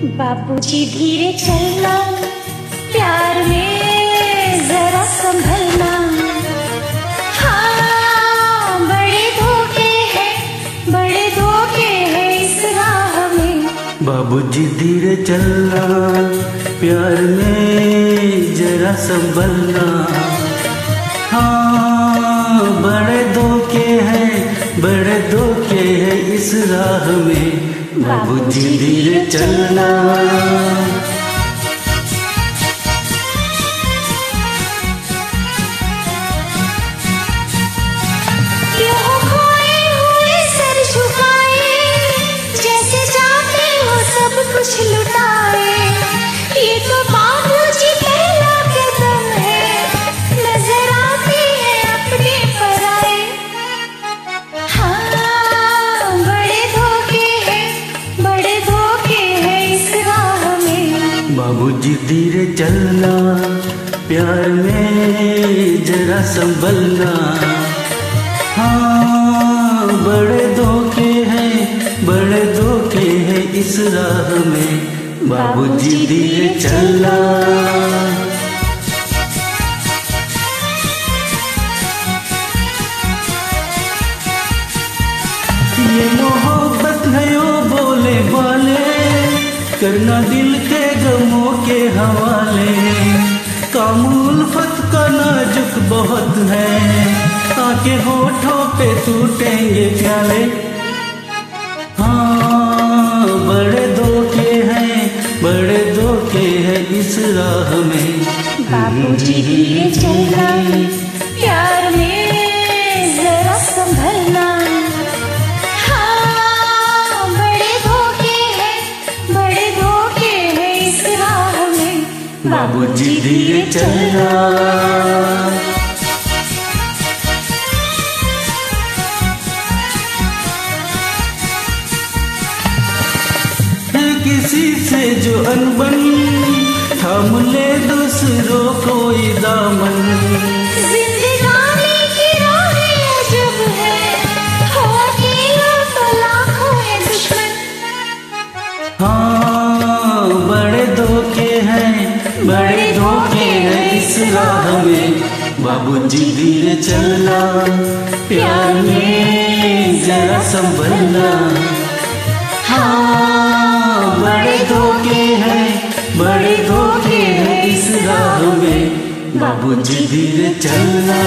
बाबूजी धीरे चलना, प्यार में जरा संभलना। हाँ बड़े धोखे हैं, बड़े धोखे हैं इस राह में। बाबूजी धीरे चलना, प्यार में जरा संभलना। हाँ बड़े धोखे हैं, बड़े धोखे हैं इस राह में। बाबूजी धीरे चलना। धीरे चलना प्यार में जरा संभलना। हाँ बड़े धोखे हैं बड़े धोखे हैं इस राह में। बाबूजी धीरे चलना। ये मोहब्बत करना दिल के गमों के हवाले। काम उल्फत का नाजुक बहुत है। आके होठों पे टूटेंगे प्याले। हाँ बड़े धोखे हैं, बड़े धोखे हैं इस राह में। बाबूजी धीरे चलना प्यार में, जरा संभलना। बाबूजी धीरे चलना। किसी से जो अनबन थाम ले दूसरों कोई दामन। राह में बाबू जी धीरे चलना। प्यार में जरा संभलना। हाँ बड़े धोखे हैं, बड़े धोखे हैं इस राह में। बाबू जी धीरे चलना।